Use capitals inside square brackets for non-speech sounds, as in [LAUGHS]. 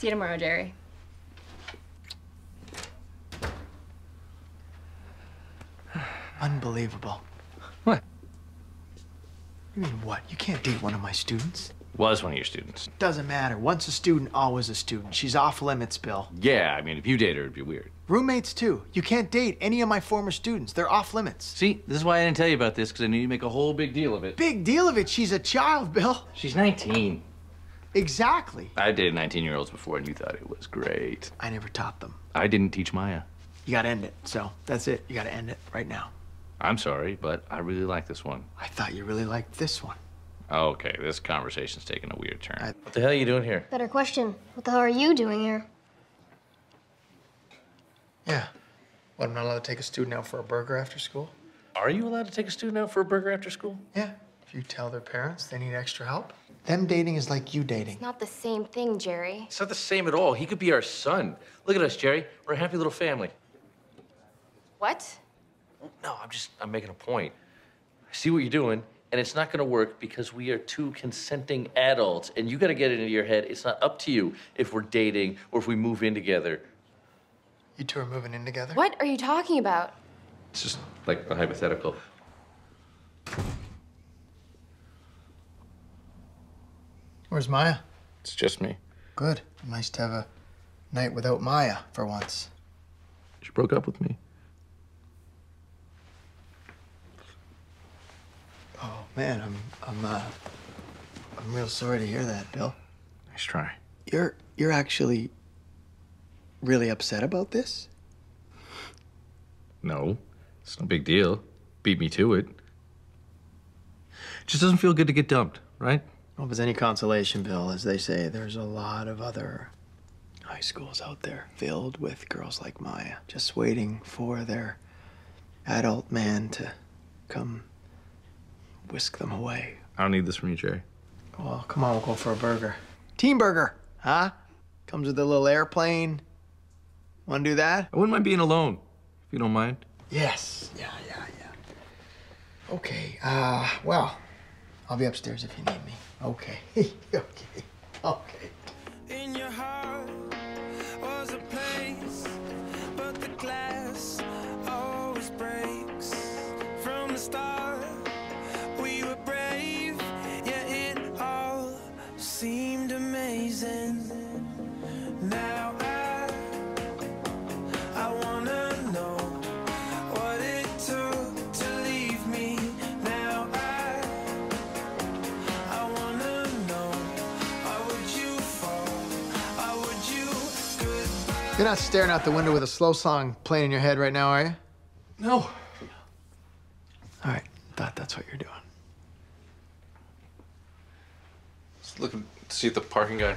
See you tomorrow, Jerry. Unbelievable. What? You mean what? You can't date one of my students. Was one of your students. Doesn't matter. Once a student, always a student. She's off limits, Bill. Yeah, I mean, if you date her, it'd be weird. Roommates, too. You can't date any of my former students. They're off limits. See, this is why I didn't tell you about this, because I knew you'd make a whole big deal of it. Big deal of it. She's a child, Bill. She's 19. Exactly. I dated 19 year olds before, and you thought it was great. I never taught them. I didn't teach Maya. You gotta end it. So that's it. You gotta end it right now. I'm sorry, but I really like this one. I thought you really liked this one. Okay, this conversation's taking a weird turn. I- What the hell are you doing here? Better question. What the hell are you doing here? Yeah. What, I'm not allowed to take a student out for a burger after school? Are you allowed to take a student out for a burger after school? Yeah. If you tell their parents they need extra help. Them dating is like you dating. It's Not the same thing, Jerry. It's not the same at all. He could be our son. Look at us, Jerry. We're a happy little family. What? No, I'm just, I'm making a point. I see what you're doing, and it's not gonna work because we are two consenting adults, and you gotta get it into your head. It's not up to you if we're dating or if we move in together. You two are moving in together? What are you talking about? It's just like a hypothetical. Where's Maya? It's just me. Good. Nice to have a night without Maya for once. She broke up with me. Oh man, I'm I'm uh I'm real sorry to hear that, Bill. Nice try. You're you're actually really upset about this? No, it's no big deal. Beat me to it. Just doesn't feel good to get dumped, right? Well, if it's any consolation, Bill, as they say, there's a lot of other high schools out there filled with girls like Maya, just waiting for their adult man to come whisk them away. I don't need this from you, Jerry. Well, come on, we'll go for a burger. Team burger, huh? Comes with a little airplane. Want to do that? I wouldn't mind being alone, if you don't mind. Yes. Yeah, yeah, yeah. Okay. Uh, well, I'll be upstairs if you need me. Okay. [LAUGHS] okay. Okay. You're not staring out the window with a slow song playing in your head right now, are you? No. All right. Thought that's what you're doing. Just looking to see if the parking guy